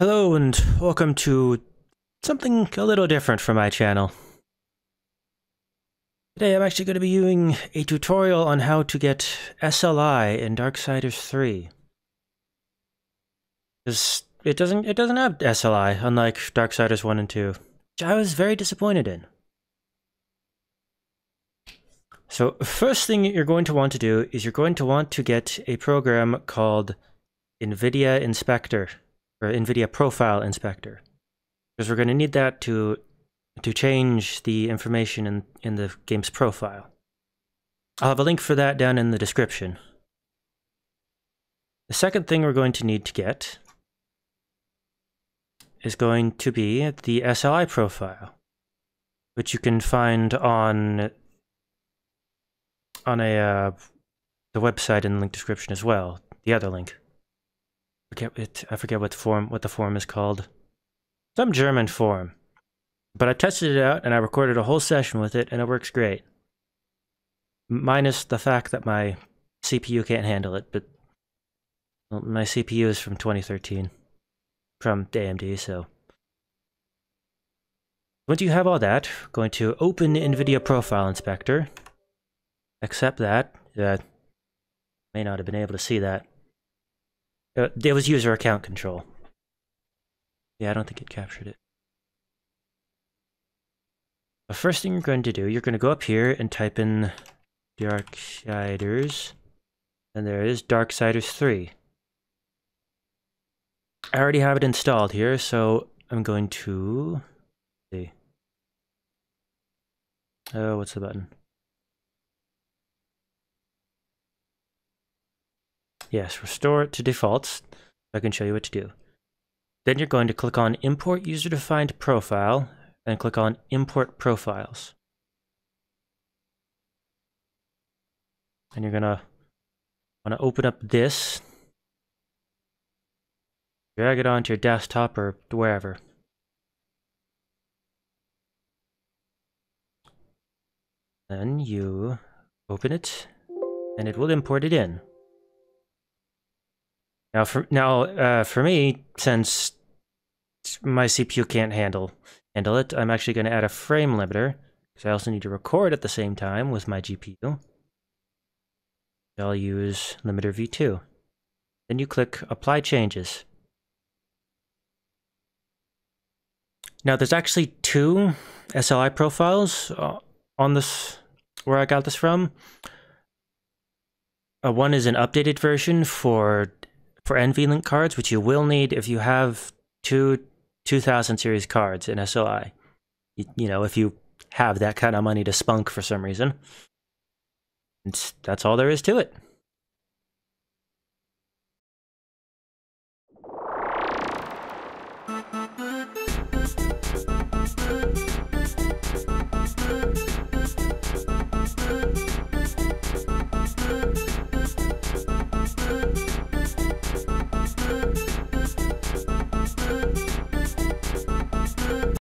Hello and welcome to something a little different from my channel. Today I'm actually going to be doing a tutorial on how to get SLI in Darksiders 3. Because it doesn't, it doesn't have SLI, unlike Darksiders 1 and 2, which I was very disappointed in. So first thing you're going to want to do is you're going to want to get a program called NVIDIA Inspector or NVIDIA Profile Inspector, because we're going to need that to to change the information in, in the game's profile. I'll have a link for that down in the description. The second thing we're going to need to get is going to be the SLI profile, which you can find on on a uh, the website in the link description as well. The other link forget it. I forget what the form what the form is called. Some German form. But I tested it out and I recorded a whole session with it and it works great. Minus the fact that my CPU can't handle it, but well, my CPU is from 2013 from AMD, so once you have all that, going to open NVIDIA Profile Inspector, accept that. Uh, may not have been able to see that. Uh, it was user account control. Yeah, I don't think it captured it. The first thing you're going to do, you're going to go up here and type in Darksiders. And there is Darksiders 3. I already have it installed here, so I'm going to... see. Oh, what's the button? Yes, restore it to defaults. I can show you what to do. Then you're going to click on Import User-Defined Profile and click on Import Profiles. And you're going to want to open up this, drag it onto your desktop or wherever. Then you open it, and it will import it in. Now, for now, uh, for me, since my CPU can't handle handle it, I'm actually going to add a frame limiter because I also need to record at the same time with my GPU. I'll use limiter v2. Then you click Apply Changes. Now, there's actually two SLI profiles uh, on this where I got this from. Uh, one is an updated version for for NVLink cards, which you will need if you have two 2000 series cards in SLI. You, you know, if you have that kind of money to spunk for some reason. and that's all there is to it.